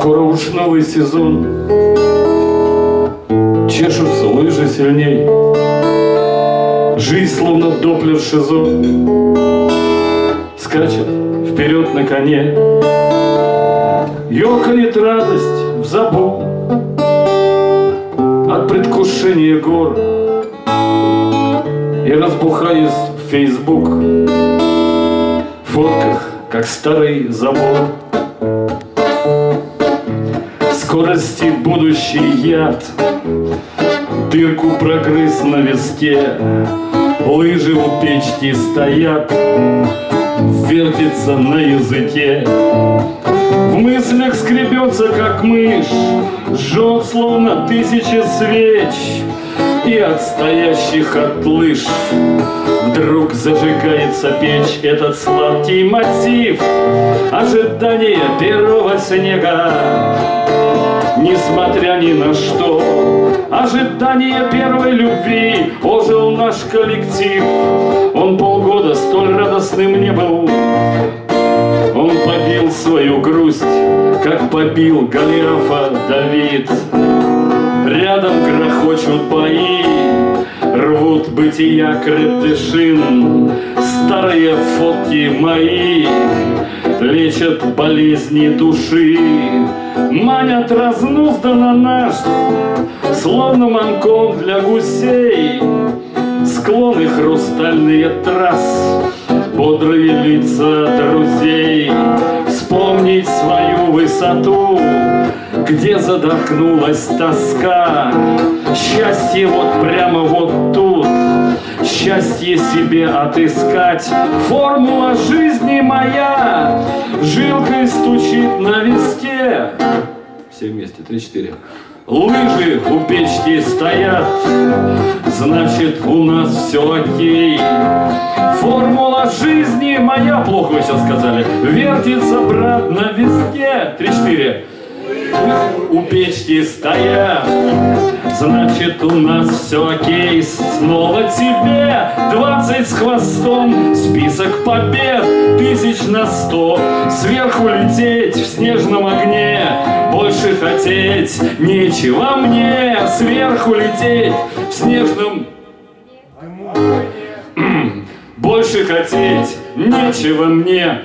Скоро уж новый сезон. Чешутся лыжи сильней. Жизнь словно доплер шизон Скачет вперед на коне. Ёкает радость в забу. От предвкушения гор. И разбухает в фейсбук В фотках, как старый забор Скорости будущий яд. Дырку прогрыз на виске Лыжи у печки стоят Вертится на языке. В мыслях скребется, как мышь Жжет, словно тысяча свеч И от стоящих от лыж Вдруг зажигается печь. Этот сладкий мотив Ожидание первого снега Несмотря ни на что. Ожидание первой любви Ожил наш коллектив. Он полгода столь радостным не был. Он побил свою грусть Как побил Голиафа Давид. Рядом грохочут бои Рвут бытия крепдышин. Старые фотки мои Лечат болезни души Манят разнузданно наш Словно манком для гусей. Склоны хрустальные трасс Бодрые лица друзей. Вспомнить свою высоту Где задохнулась тоска. Счастье вот прямо вот тут. Счастье себе отыскать. Формула жизни моя виске Все вместе, три-четыре. Лыжи у печки стоят. Значит, у нас все окей. Формула жизни моя Плохо вы сейчас сказали Вертится, брат, на виске. Три-четыре. У печки стоят. Значит, у нас все окей. Снова тебе двадцать с хвостом. Список побед тысяч на сто. Сверху лететь в снежном огне хотеть нечего мне Сверху лететь в снежном. Больше хотеть нечего мне